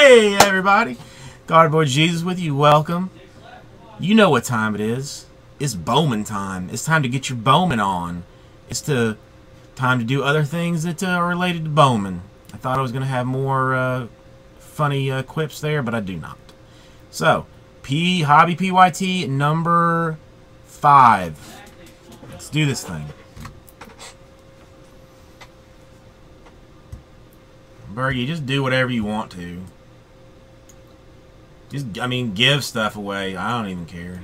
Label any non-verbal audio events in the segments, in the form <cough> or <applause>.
Hey, everybody. Cardboard Jesus with you. Welcome. You know what time it is. It's Bowman time. It's time to get your Bowman on. It's to time to do other things that uh, are related to Bowman. I thought I was going to have more uh, funny uh, quips there, but I do not. So, P Hobby PYT number five. Let's do this thing. Bergie, just do whatever you want to. Just, I mean, give stuff away. I don't even care.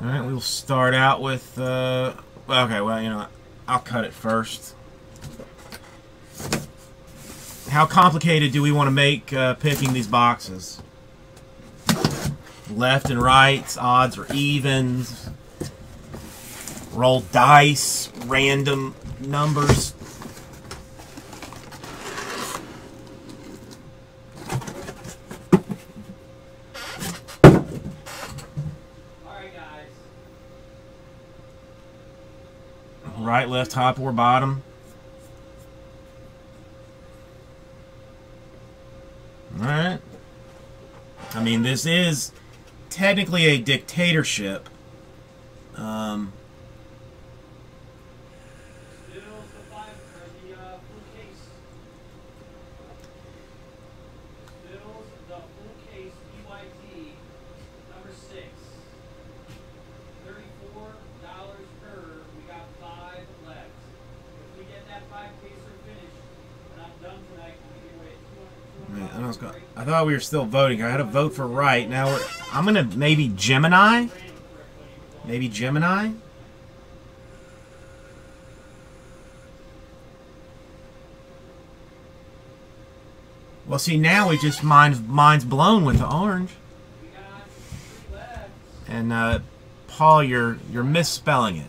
Alright, we'll start out with, uh, okay, well, you know, I'll cut it first. How complicated do we want to make uh, picking these boxes? Left and right, odds or evens. Roll dice, random numbers. Right, left, top, or bottom. Alright. I mean, this is technically a dictatorship. Um, we were still voting. I had a vote for right. Now we're, I'm gonna maybe Gemini. Maybe Gemini. Well, see now we just minds minds blown with the orange. And uh, Paul, you're you're misspelling it.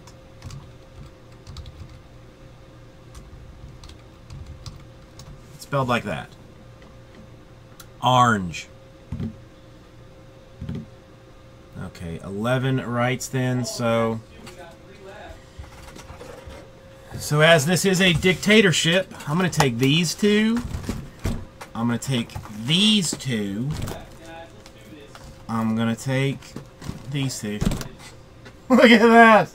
It's spelled like that. Orange. Okay, 11 rights then, so... So as this is a dictatorship, I'm going to take these two. I'm going to take these two. I'm going to take these two. <laughs> Look at that!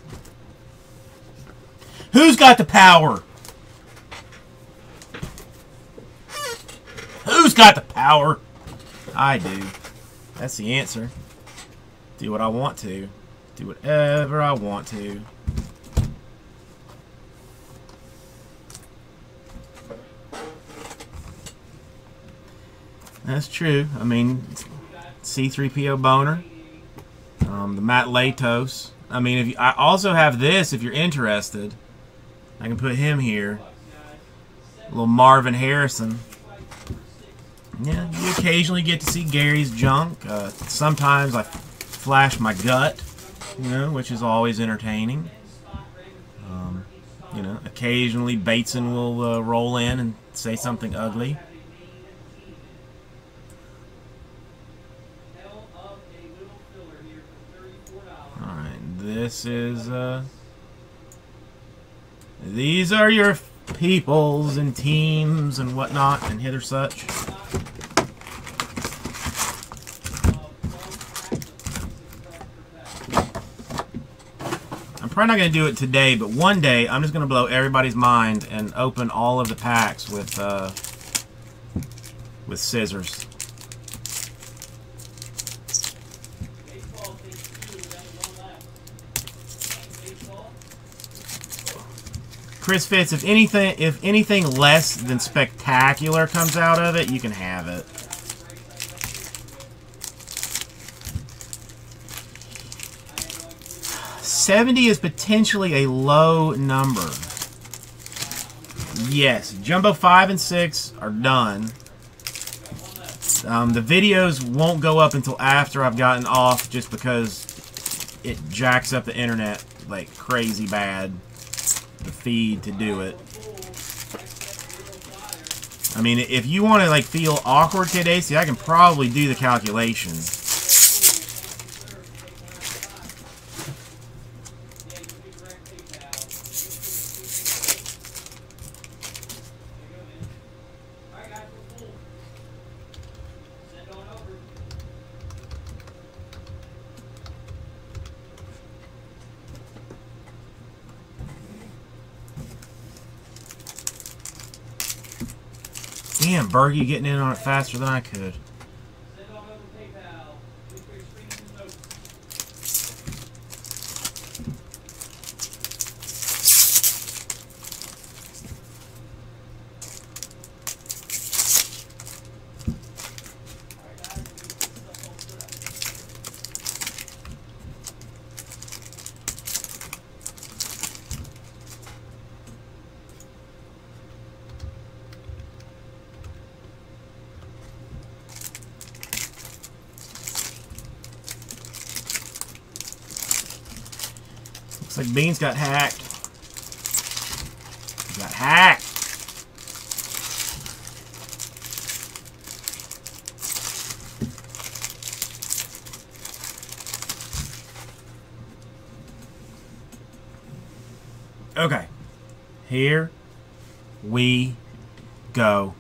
Who's got the power? Who's got the power? I do. That's the answer. Do what I want to. Do whatever I want to. That's true. I mean, C3PO boner. Um, the Matt Latos. I mean, if you, I also have this if you're interested. I can put him here. Little Marvin Harrison. Yeah, you occasionally get to see Gary's junk. Uh, sometimes I flash my gut, you know, which is always entertaining. Um, you know, occasionally Bateson will uh, roll in and say something ugly. Alright, this is, uh, these are your peoples and teams and whatnot and hither such. Probably not going to do it today, but one day I'm just going to blow everybody's mind and open all of the packs with uh, with scissors. Chris Fitz, if anything, if anything less than spectacular comes out of it, you can have it. Seventy is potentially a low number. Yes, Jumbo 5 and 6 are done. Um, the videos won't go up until after I've gotten off just because it jacks up the internet like crazy bad the feed to do it. I mean, if you want to like feel awkward today, see, I can probably do the calculation. Bergie getting in on it faster than I could. Like Beans got hacked. got hacked. Okay. Here we go.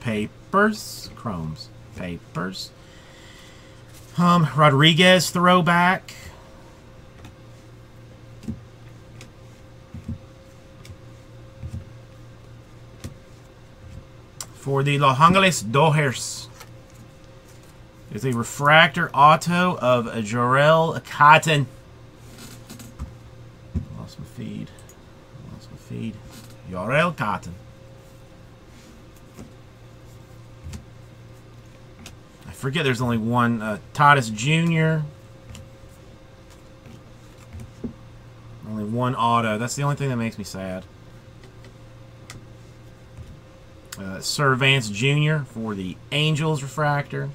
Papers. Chromes. Papers. Um, Rodriguez throwback. For the Los Angeles Dodgers. It's a refractor auto of Jharel Cotton. Lost my feed. Lost my feed. Jharel Cotton. I forget there's only one. Uh, Tatis Jr. Only one auto. That's the only thing that makes me sad. Uh, Sir Vance Jr. for the Angels refractor.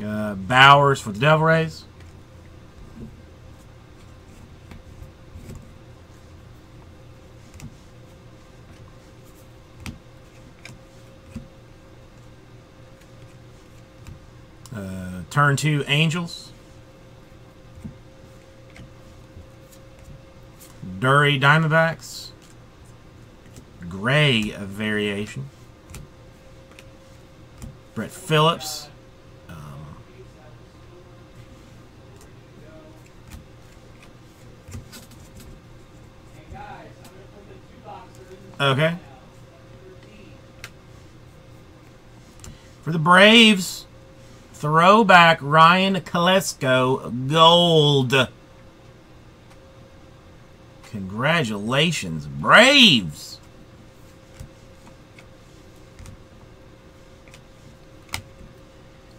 Uh, Bowers for the Devil Rays. Turn two Angels. Drury Diamondbacks. Gray of variation. Brett Phillips. Um, okay. For the Braves. Throwback Ryan Klesko Gold. Congratulations, Braves!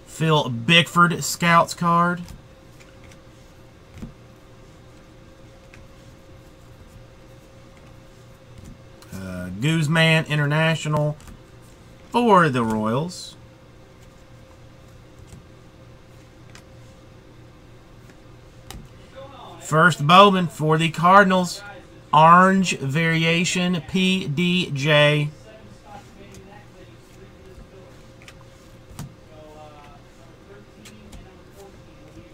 Phil Bickford Scouts card. Uh, Guzman International for the Royals. First Bowman for the Cardinals. Orange Variation PDJ.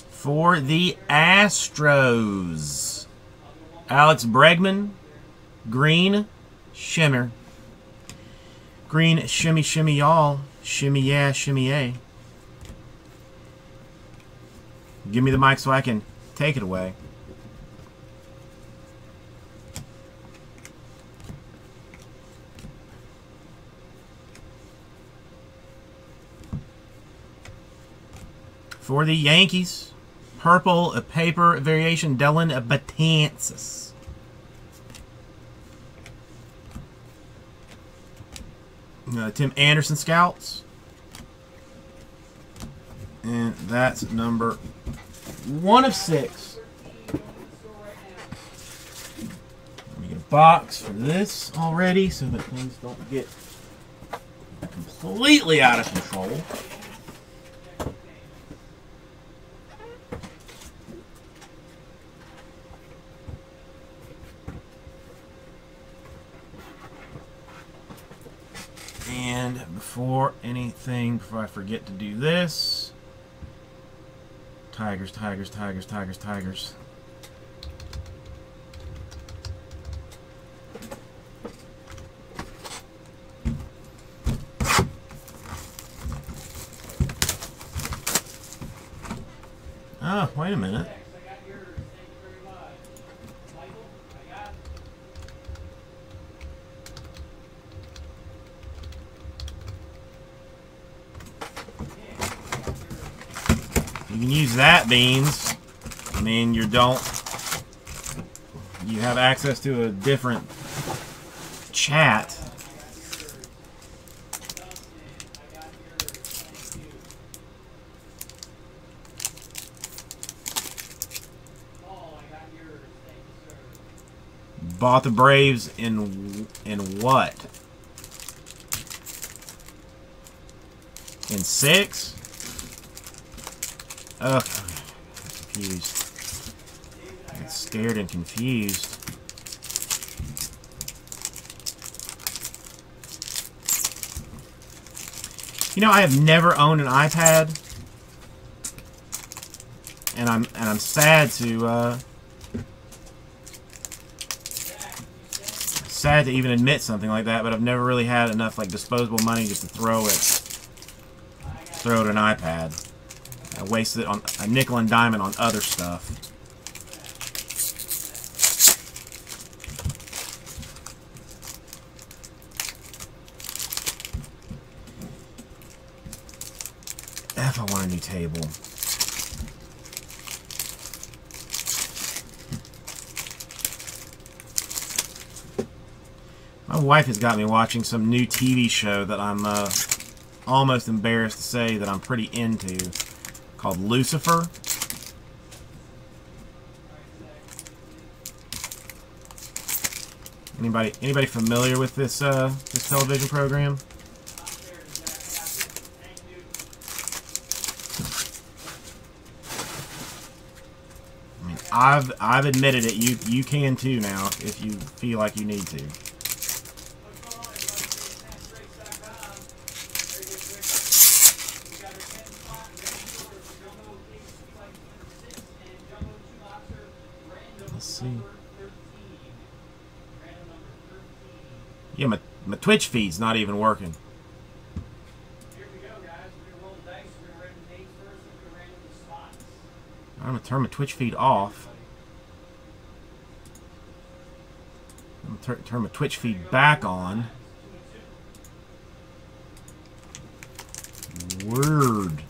For the Astros. Alex Bregman. Green Shimmer. Green Shimmy Shimmy Y'all. Shimmy Yeah Shimmy A. Give me the mic so I can take it away. For the Yankees, purple a paper variation Dellin Betances. Uh, Tim Anderson Scouts. And that's number one of six. Let me get a box for this already so that things don't get completely out of control. Before before I forget to do this, tigers, tigers, tigers, tigers, tigers. Wait a minute. You can use that, Beans. I mean, you don't... You have access to a different chat. Bought the Braves in in what? In six? Ugh, confused. Scared and confused. You know, I have never owned an iPad, and I'm and I'm sad to uh, sad to even admit something like that, but I've never really had enough like disposable money just to throw it throw it an iPad. I wasted it on a nickel and diamond on other stuff. Table. My wife has got me watching some new TV show that I'm uh, almost embarrassed to say that I'm pretty into, called Lucifer. Anybody anybody familiar with this uh, this television program? I've I've admitted it. You you can too now if you feel like you need to. Let's see. Yeah, my, my Twitch feed's not even working. I'm gonna turn my Twitch feed off. I'm gonna turn my Twitch feed back on. Word.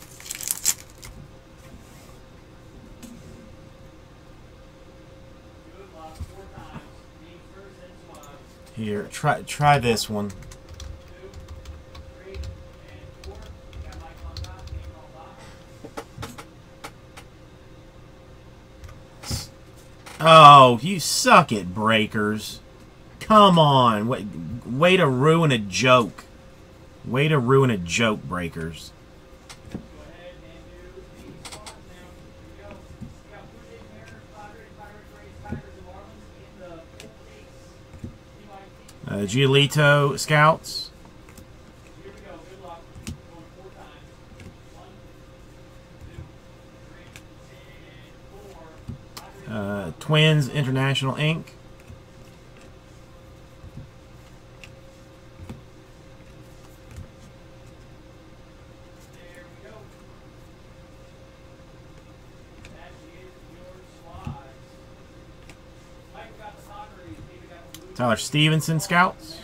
Here, try try this one. Oh, you suck it, Breakers. Come on. Way, way to ruin a joke. Way to ruin a joke, Breakers. Uh, Giolito Scouts. Uh, Twins International Inc. Tyler Stephenson Scouts.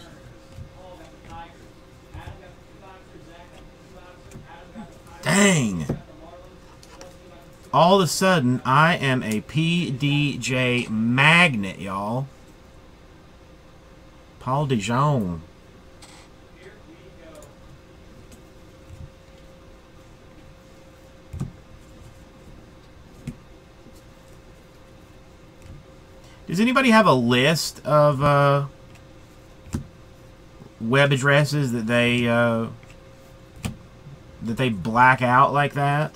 Dang. All of a sudden, I am a PDJ magnet, y'all. Paul Dijon. Does anybody have a list of uh, web addresses that they uh, that they black out like that?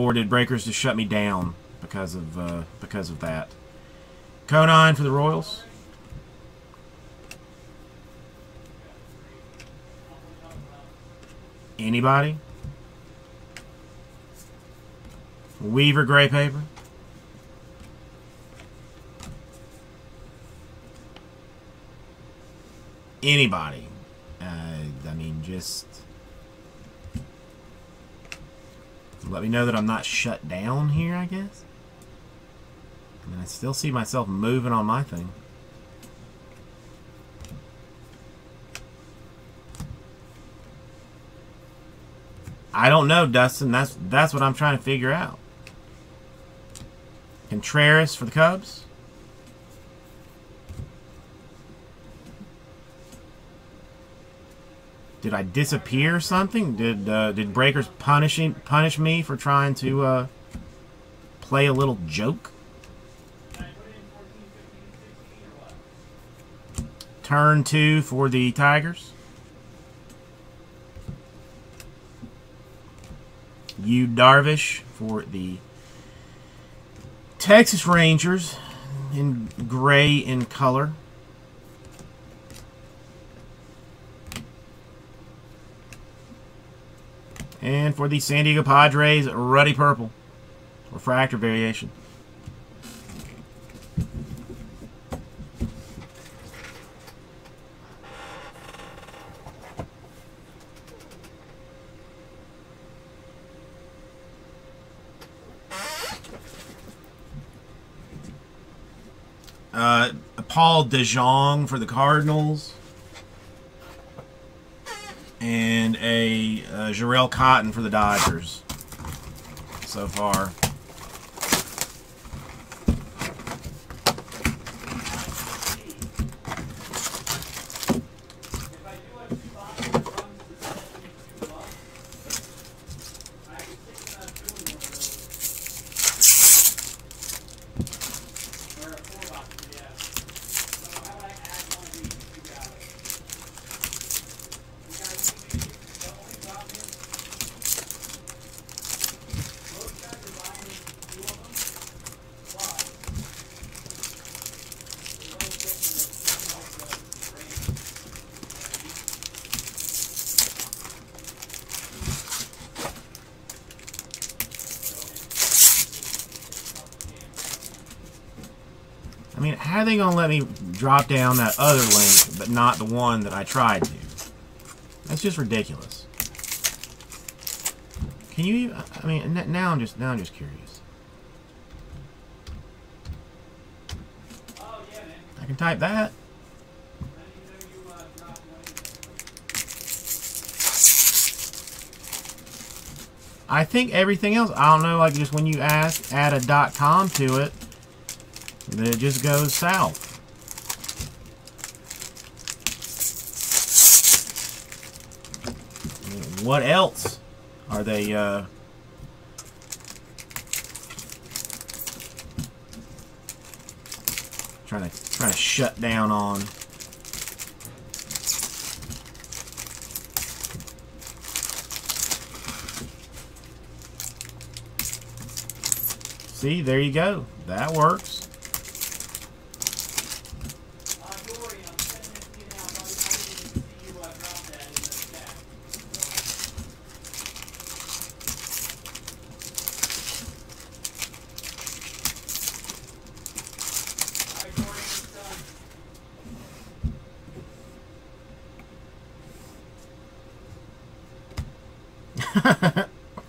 Or did Breakers just shut me down because of uh, because of that? Conan for the Royals. Anybody? Weaver gray paper. anybody. Uh, I mean, just let me know that I'm not shut down here, I guess. Mean, I still see myself moving on my thing. I don't know, Dustin. That's that's what I'm trying to figure out. Contreras for the Cubs. Did I disappear or something? Did uh, did Breakers punishing punish me for trying to uh, play a little joke? Turn two for the Tigers. Yu Darvish for the Texas Rangers in gray in color. And for the San Diego Padres, ruddy purple. Refractor variation. Uh, Paul DeJong for the Cardinals. And Jharel Cotton for the Dodgers so far. Let me drop down that other link, but not the one that I tried to? That's just ridiculous. Can you? I mean, now I'm just now I'm just curious. I can type that. I think everything else. I don't know. Like just when you ask, add a dot com to it, then it just goes south. What else are they uh, trying to trying to shut down on? See, there you go. That works.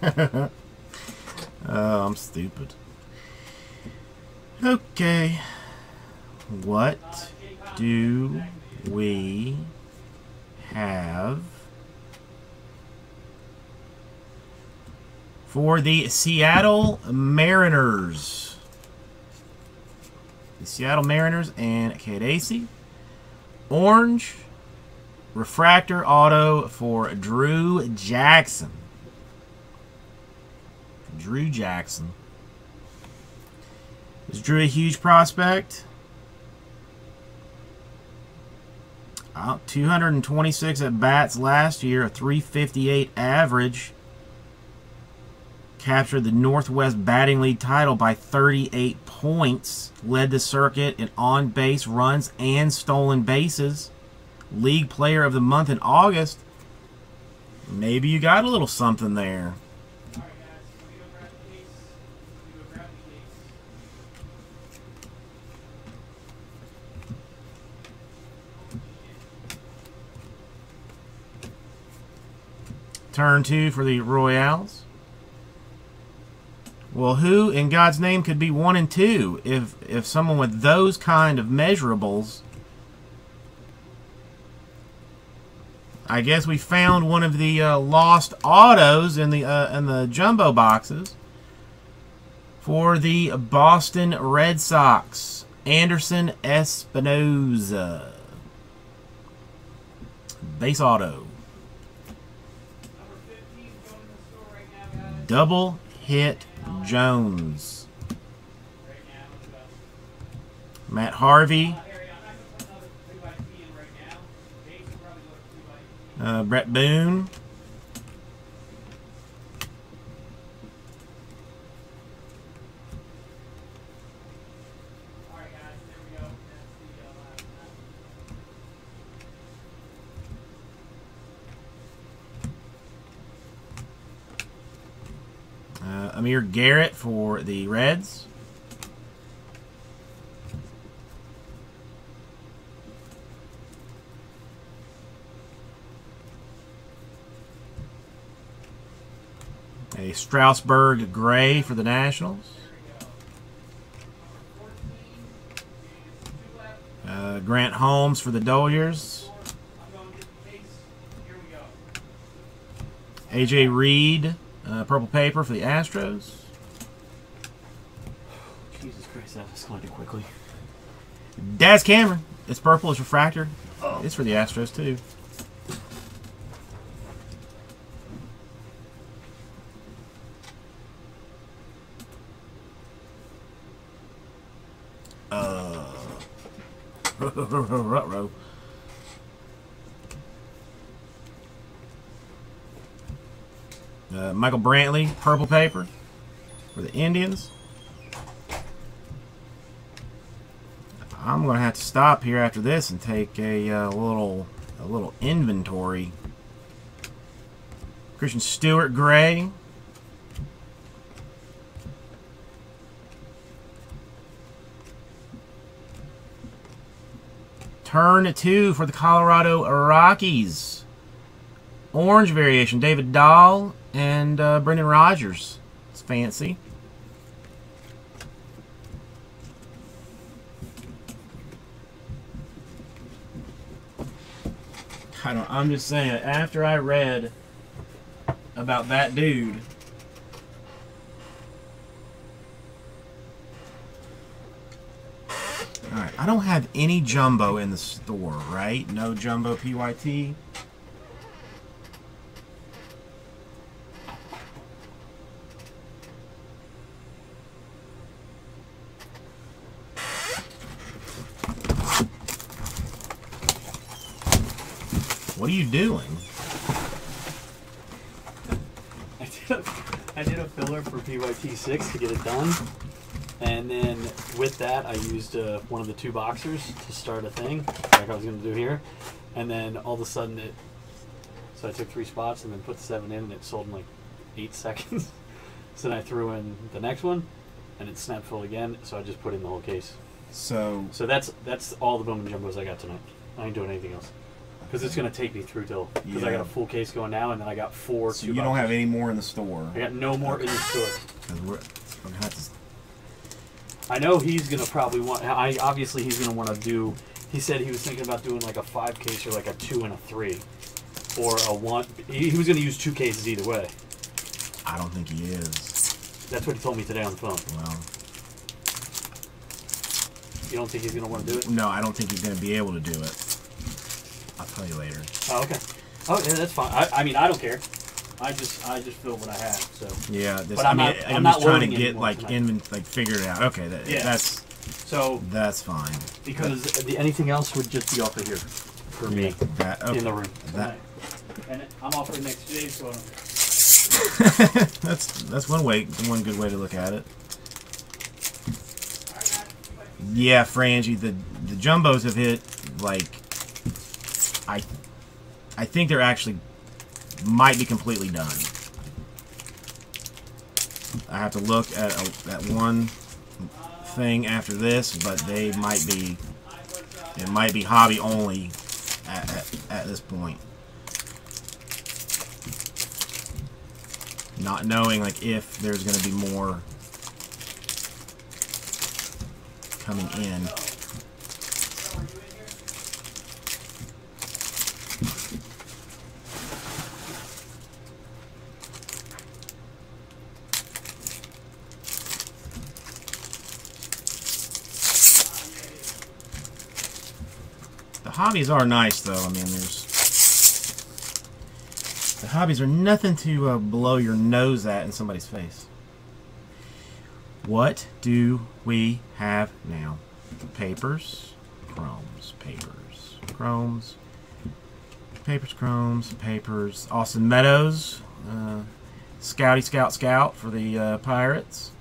oh, I'm stupid. Okay. What do we have for the Seattle Mariners? The Seattle Mariners and Kade Orange refractor auto for Drew Jackson. Drew Jackson. Is Drew a huge prospect? Uh, 226 at bats last year, a 358 average captured the Northwest Batting League title by 38 points, led the circuit in on base runs and stolen bases, league player of the month in August. Maybe you got a little something there. Turn two for the Royals. Well, who in God's name could be one and two if if someone with those kind of measurables? I guess we found one of the uh, lost autos in the uh, in the jumbo boxes for the Boston Red Sox. Anderson Espinoza. Base auto. Double hit Jones. Matt Harvey. Uh, Bret Boone. Uh, Amir Garrett for the Reds. A Strasburg Gray for the Nationals. Uh, Grant Holmes for the Dodgers. AJ Reed, uh, purple paper for the Astros. Jesus Christ, that escalated quickly. Daz Cameron, it's purple, it's refractor. It's for the Astros too. Uh, <laughs> Ruh-roh. Uh, Michael Brantley, purple paper for the Indians. I'm gonna have to stop here after this and take a uh, little a little inventory. Christian Stewart Gray. Turn two for the Colorado Rockies. Orange variation, David Dahl and uh, Brendan Rodgers. It's fancy. I don't. I'm just saying. After I read about that dude, all right. I don't have any jumbo in the store, right? No jumbo PYT. What are you doing? I did a, I did a filler for PYT six to get it done, and then with that I used uh, one of the two boxers to start a thing like I was going to do here, and then all of a sudden it. So I took three spots and then put seven in, and it sold in like eight <laughs> seconds. so then I threw in the next one, and it snapped full again. So I just put in the whole case. So So that's that's all the Bowman jumbos I got tonight. I ain't doing anything else. Because it's going to take me through till. Because I got a full case going now, and then I got four. So you don't have any more in the store. I got no more in the store. we're, we're to, I know he's gonna probably want. I obviously he's gonna want to do. He said he was thinking about doing like a five case or like a two and a three, or a one. He, he was gonna use two cases either way. I don't think he is. That's what he told me today on the phone. Well, You don't think he's gonna want to do it? no, I don't think he's gonna be able to do it. I'll tell you later. Oh, okay. Oh, yeah, that's fine. I, I mean, I don't care. I just I just feel what I have. So Yeah, this, But I I'm mean, not- I'm, I'm just not trying to get like tonight. in like figure it out. Okay, that, Yeah. that's so that's fine. because the, anything else would just be off of here for me That okay. in the room. That And I'm off for the next two days, so <laughs> that's that's one way, one good way to look at it. Yeah, Frangie, the the jumbos have hit like I I think they're actually might be completely done. I have to look at a, at one thing after this, but they might be it might be hobby only at, at, at this point. not knowing like if there's going to be more coming in. The hobbies are nice though. I mean, there's the hobbies are nothing to uh, blow your nose at in somebody's face. What do we have now? Papers, chromes, papers, chromes, papers, chromes, papers. Austin Meadows, uh, Scouty Scout Scout for the uh, Pirates.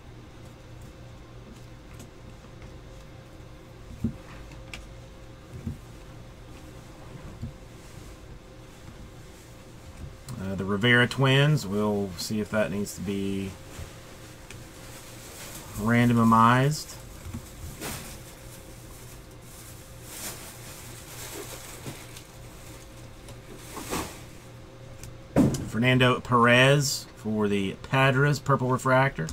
Uh, the Rivera twins, we'll see if that needs to be randomized. Fernando Perez for the Padres Purple Refractor.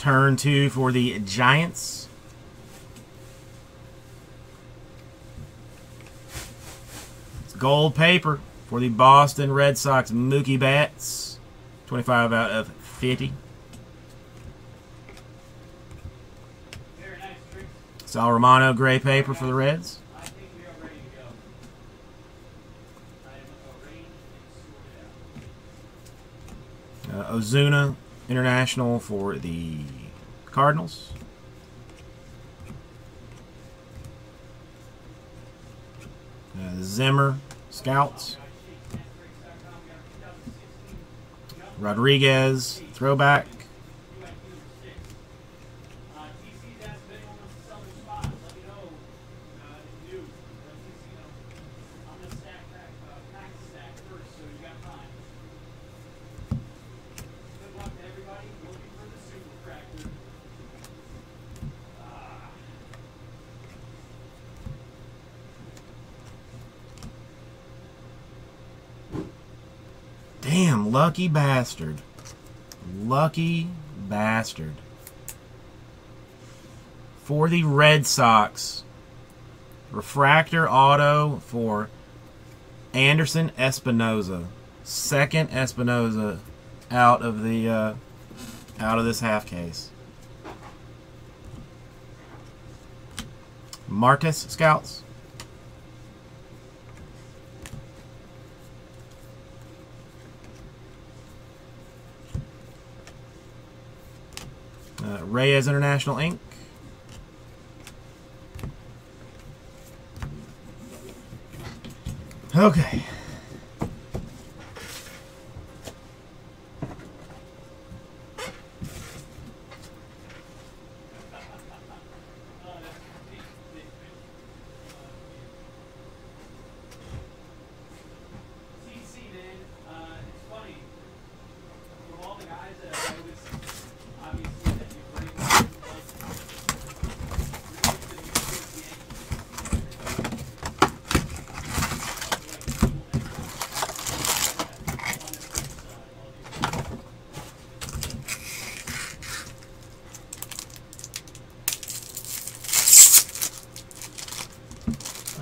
Turn two for the Giants. It's gold paper for the Boston Red Sox Mookie Betts. 25 out of 50. Sal Romano gray paper for the Reds. Uh, Ozuna International for the Cardinals. Uh, Zimmer Scouts. Rodriguez throwback. Uh, TC's asked if anyone wants to sell their spot. Let me know uh, if you do. But since, you know, I'm gonna stack back, uh, pack the stack first, so you got time. Good luck to everybody looking for the super fractor. Ah. Damn, lucky bastard. Lucky bastard. For the Red Sox, refractor auto for Anderson Espinoza. Second Espinoza out of the uh, out of this half case. Marcus Scouts. Uh, Reyes International Inc. Okay. TC, man, uh, it's funny. From all the guys that I noticed, obviously, that you bring, like,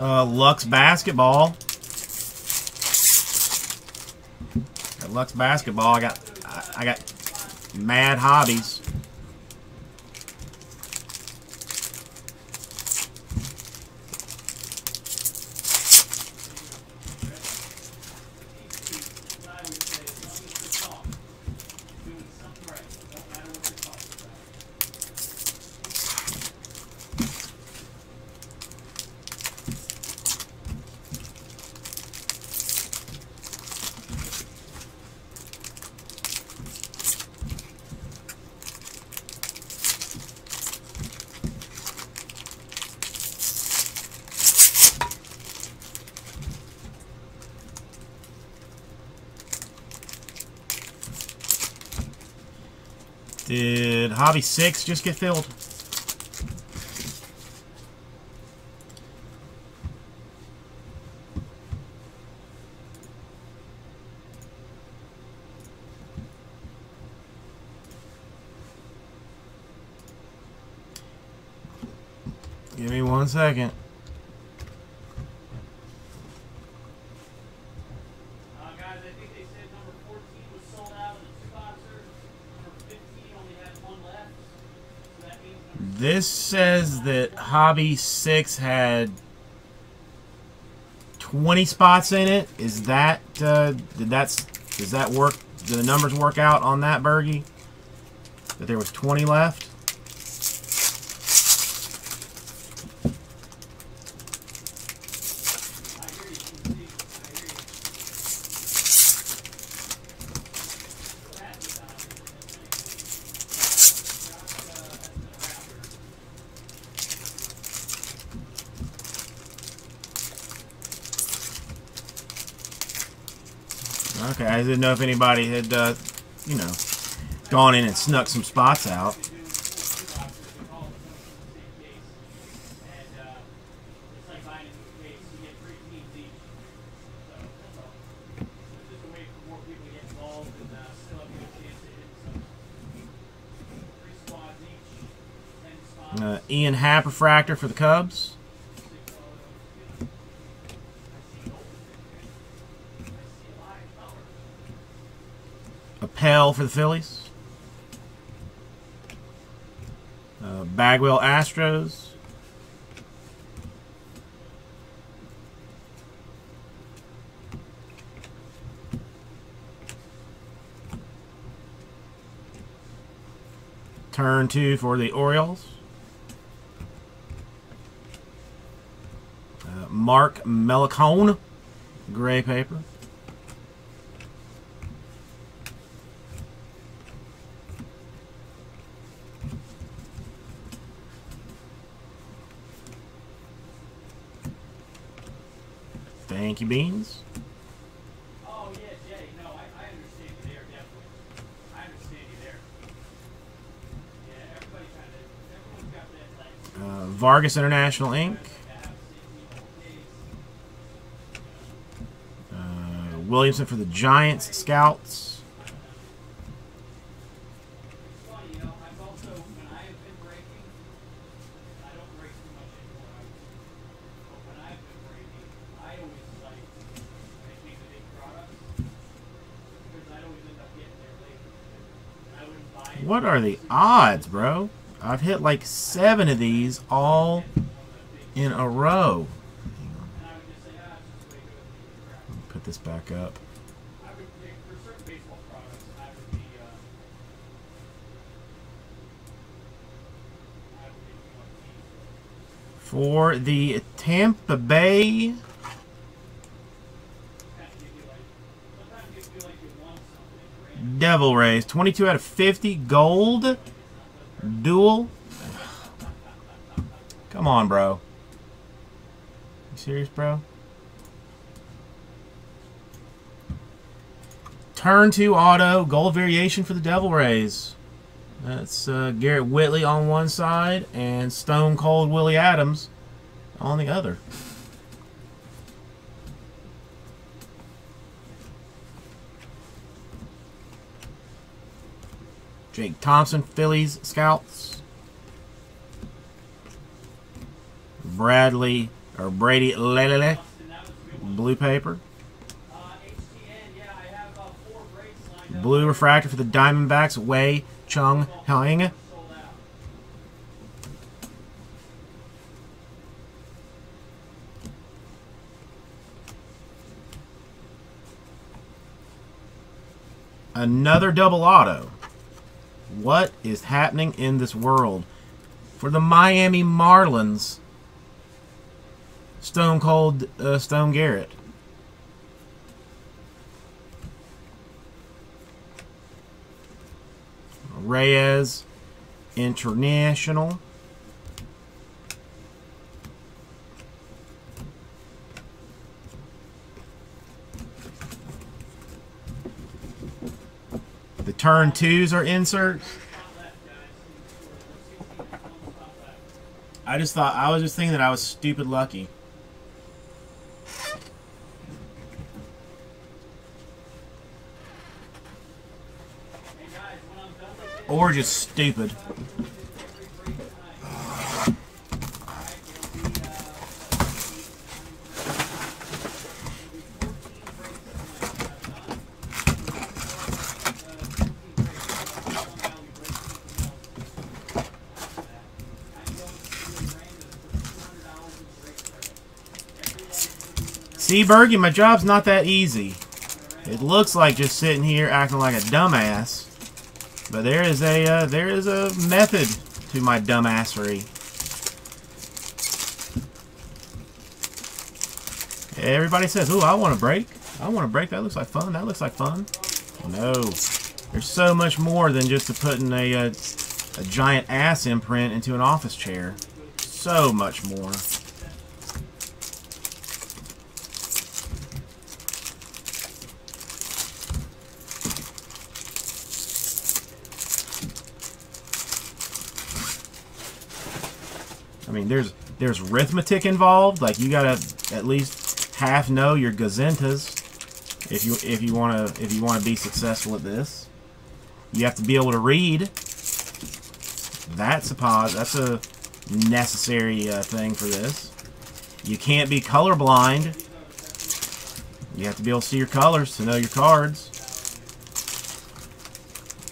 Uh, Lux Basketball. At Lux Basketball, I got I, I got Mad Hobbies. Hobby 6, just get filled. Give me one second. Says that Hobby 6 had 20 spots in it. Is that, uh, did that, does that work, do the numbers work out on that, Bergie? That there was 20 left? I hear you, Steve. I hear you. That is out here. Josh, uh, has been around here. Okay, I didn't know if anybody had, uh, you know, gone in and snuck some spots out. They do full two boxers. They call Appel for the Phillies. Uh, Bagwell Astros. Turn two for the Orioles. Uh, Mark Melicone, gray paper. You, Beans. You Uh, Vargas International Inc. Uh, Williamson for the Giants Scouts. It's funny, you know. I've also when I have been breaking, I don't break too much anymore. But when I've been breaking, I always like making the big products because I'd always end up getting there later. I wouldn't buy it. What are the odds, bro? I've hit like seven of these all in a row. Put this back up. For the Tampa products. I would be. Uh, I would pick one team. For the Tampa Bay, Kind of give you like. Sometimes you feel like you want something. Random. Devil Rays, 22 out of 50, gold, dual. Come on, bro. You serious, bro? Turn two auto, gold variation for the Devil Rays. That's uh, Garrett Whitley on one side and Stone Cold Willy Adames on the other. Jake Thompson, Phillies Scouts. Bradley or Brady Lelele, blue paper. Blue refractor for the Diamondbacks, Wei Chung Hang. Another double auto. What is happening in this world? For the Miami Marlins, Stone Cold uh, Stone Garrett. Reyes International. Turn twos are inserts. I just thought I was just thinking that I was stupid lucky. Or just stupid. See, Bergie, my job's not that easy. It looks like just sitting here acting like a dumbass, but there is a uh, there is a method to my dumbassery. Everybody says, "Ooh, I want to break. I want to break. That looks like fun. That looks like fun." No, there's so much more than just putting a uh, a giant ass imprint into an office chair. So much more. I there's there's arithmetic involved. Like you gotta at least half know your gazentas if you if you wanna if you wanna be successful at this. You have to be able to read. That's a pos. That's a necessary uh, thing for this. You can't be colorblind. You have to be able to see your colors to know your cards.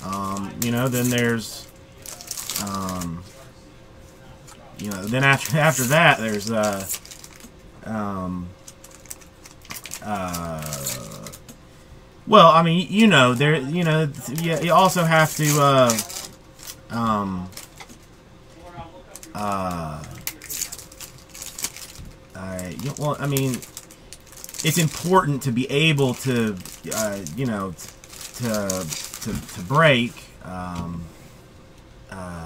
Um, you know, then there's, you know, then after <laughs> after that, there's uh, um, uh, well, I mean, you know, there, you know, you, you also have to, uh, um, uh, I, well, I mean, it's important to be able to, uh, you know, to to to break. Um, uh,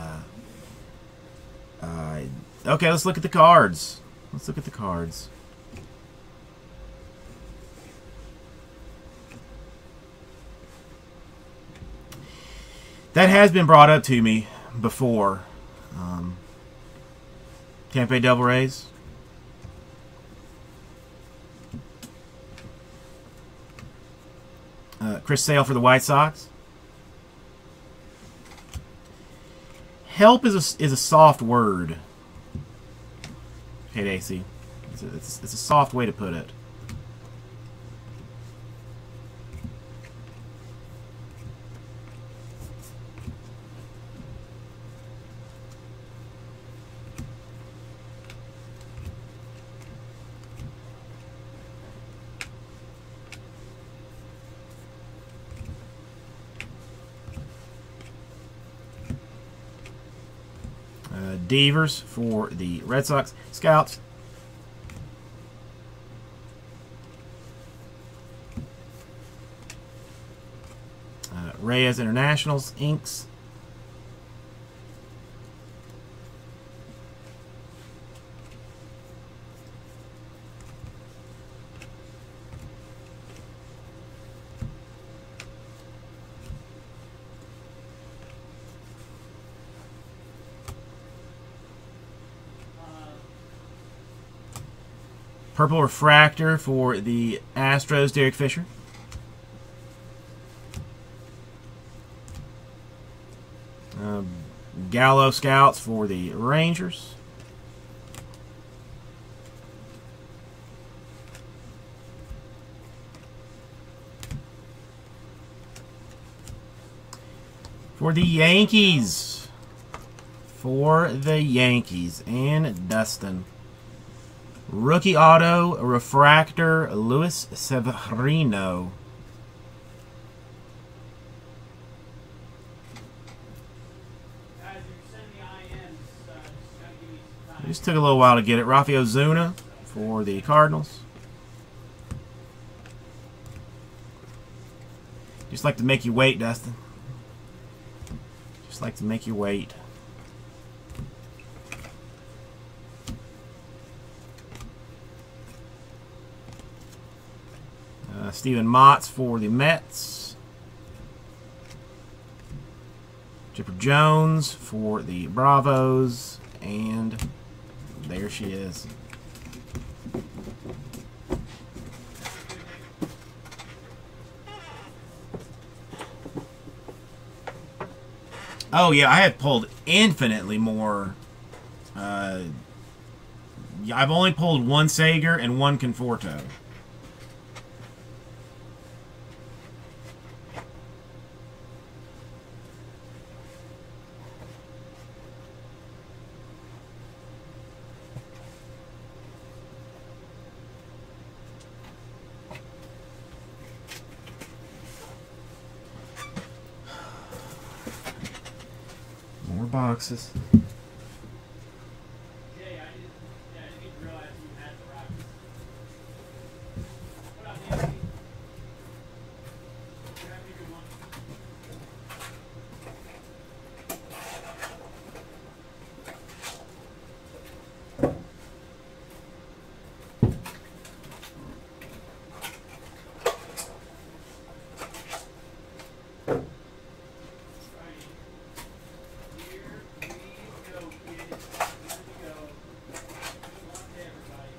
okay, let's look at the cards. Let's look at the cards. That has been brought up to me before. Um, Bay Devil Rays. Uh, Chris Sale for the White Sox. Help is a, is a soft word. Hey, AC. It's a, it's, it's a soft way to put it. Uh, Devers for the Red Sox. Scouts. Uh, Reyes Internationals. Inks. Purple Refractor for the Astros. Derek Fisher. Um, Gallo Scouts for the Rangers. For the Yankees. For the Yankees. And Dustin. Rookie auto refractor Luis Severino. Just took a little while to get it. Rafael Zuna for the Cardinals. Just like to make you wait, Dustin. Just like to make you wait. Steven Matz for the Mets. Chipper Jones for the Bravos. And there she is. Oh yeah, I have pulled infinitely more. Uh, I've only pulled one Seager and one Conforto. Boxes. Jay, I didn't, yeah, I didn't realize you had the Rockets. What up, Nancy? You have a good one. Righty. Here we go, kids. Here we go. Good luck to everybody.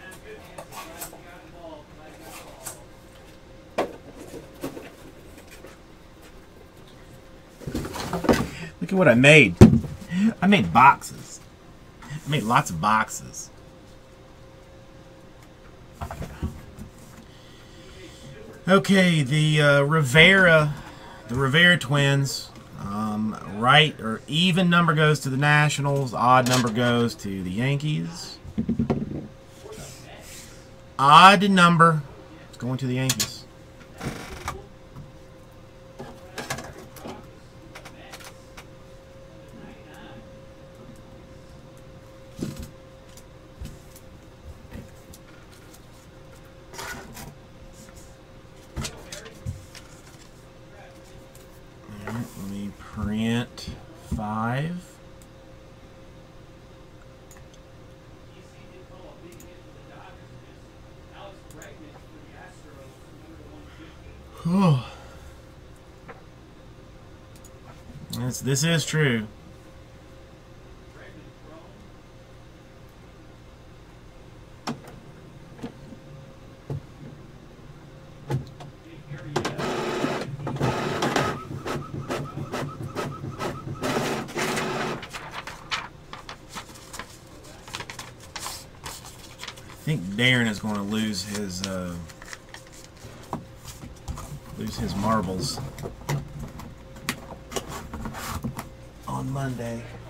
That's good, Nancy. Glad you got involved. Glad you got involved. Look at what I made. I made boxes. I made lots of boxes. Okay, the uh, Rivera, the Rivera twins. Um, right or even number goes to the Nationals. Odd number goes to the Yankees. Odd number is going to the Yankees. Alright, let me print five. DC did call a big hit for the Dodgers against Alex Bregman for the Astros. Remember the 150? This, this is true. Darren is going to lose his uh, lose his marbles on Monday.